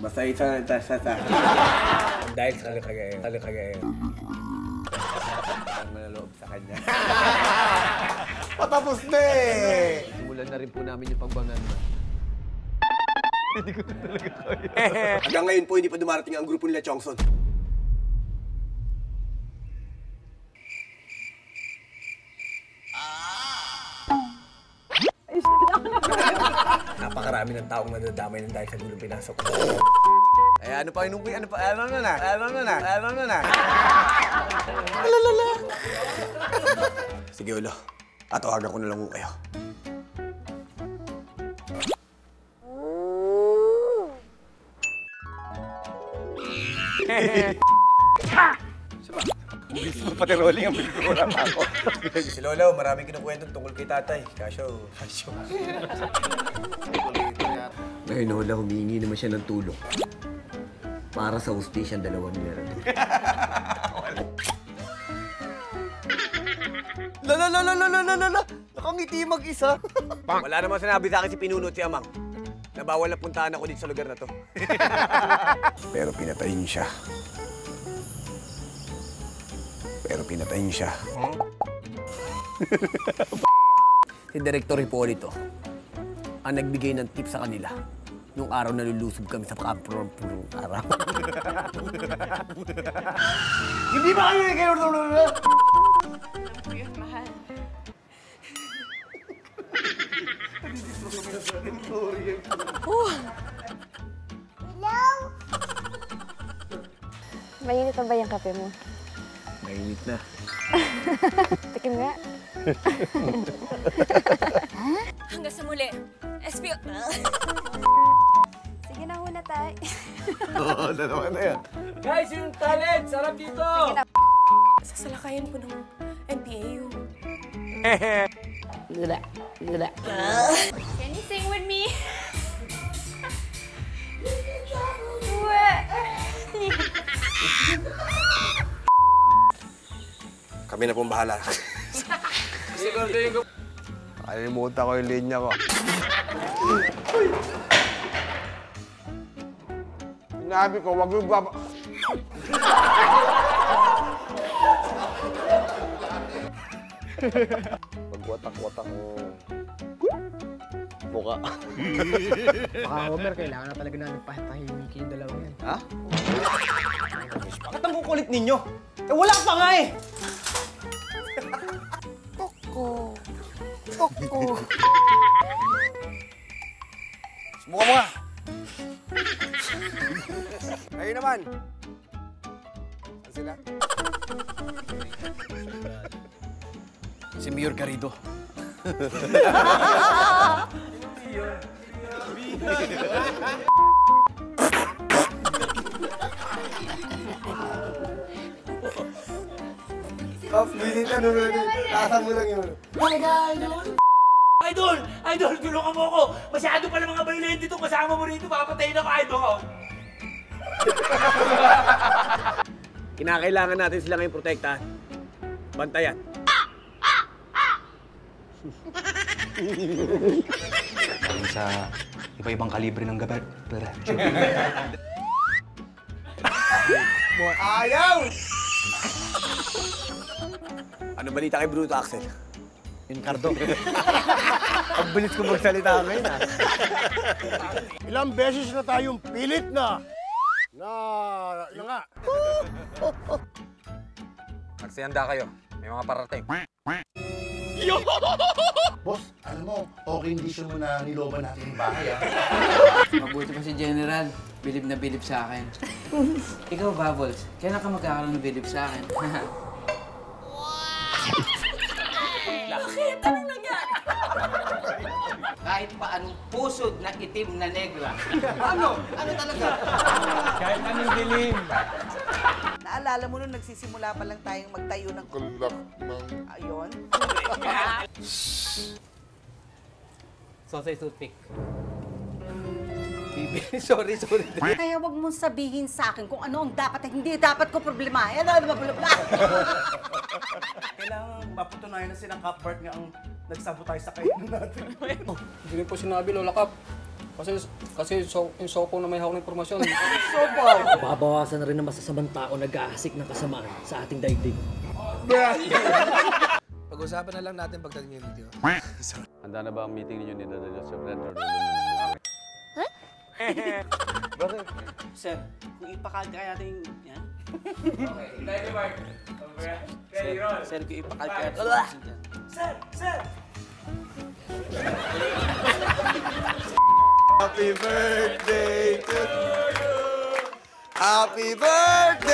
Basta isa sa sa sa. Dahil sa kalikagayan. Kalikagayan. Ang manaloob sa kanya. Patapos na eh! Simulan na rin po namin yung pagbangan. Hanggang ngayon po, hindi pa dumarating ang grupo nila Chongson. Napakarami ng taong nadadamay ng dahil sa gulong pinasok ko. Eh, ano pa inuwi? Ano pa? Ano na na? Ano na na? Ano na na? Sige, Ulo. Atawagan ko na lang ho kayo. Pati rolling ang bitura pa ako. Si Lolo, maraming kinukwento tungkol kay tatay. Kasyo, kasyo. Ngayon, Lola, humingi naman siya ng tulong. Para sa hustisya ang dalawang meron. Lala, lala, lala, lala, lala! Nakangiti mag-isa. Wala naman sinabi sa akin si Pinuno at si Amang na bawal na puntahan ako dito sa lugar na to. Pero pinatay niyo siya. Pero pinatay niyo siya. si Director Hipolito ang nagbigay ng tip sa kanila nung araw na lulusob kami sa kampurong purong araw. Hindi ba kayo kayo? Mainit na ba yung kape mo? Mainit na. Tikim nga. Hanggang sa muli. SP... Sige na, huna tayo. Oo, dalawa na yan. Guys, yung talent! Sarap dito! Sasalakayan po ng NPAU. Can you sing with me? Kami na pong bahala. Kalimutan ko yung linya ko. Sinabi ko, wag yung baba... Pagwatak-watak mo. Mukha. Baka Homer, kailangan na talaga namin patahimik yung dalawa yan. Ha? Bakit ang kukulit ninyo? Eh, wala pa nga eh! Mukha mo nga. Kayo naman. Saan sila? Si Mayor Garrido. Off, visit ano mo natin. Tasan mo lang yun. Idol! Idol, tulungan mo ako! Masyado pala mga violent dito. Kasama mo rito. Papatayin ako, idol! Kinakailangan natin sila ngayon protektahan. Bantayan. sa iba-ibang kalibre ng gabat. Pero, Ayaw! Ano balita kay Bruto Axel? Yung kardo. Ang bilis ko magsalita ngayon ah. Ilang beses na tayong pilit na na yun nga. Magsihanda kayo. May mga parating. Boss, alam mo, okay hindi siya mo na niloban natin yung bahay ah. Mabuti pa si General. Bilib na bilib sa akin. Ikaw, Bubbles, kailan ka magkakaroon ng bilib sa akin? Bakit? Anong nangyari? Kahit pa anong pusod na itim na negra. ano? Ano talaga? Kahit anong dilim. Naalala mo nung nagsisimula pa lang tayong magtayo ng... Kulak ng... Ayun. Sosay toothpick. Bibi, sorry, sorry. Kaya wag mong sabihin sa akin kung ano ang dapat at hindi dapat ko problema. Ano, ano, bla, bla. Kailangan mapatunayan na silang Cuthbert nga ang nagsabotage sa kainan natin. Hindi rin po sinabi, Lola Kap. Kasi, kasi so, yung soko na may hawak ng impormasyon. Babawasan na rin ang masasamang tao nag-aasik ng kasamaan sa ating daigdig. Pag-usapan na lang natin pagdating yung video. Handa na ba ang meeting ninyo ni Dadalyo sa Red Sir, kung ipakagaya natin yan. Ready, roll. Sir, kung ipakagaya natin yan. Sir! Sir! Happy birthday to you. Happy birthday.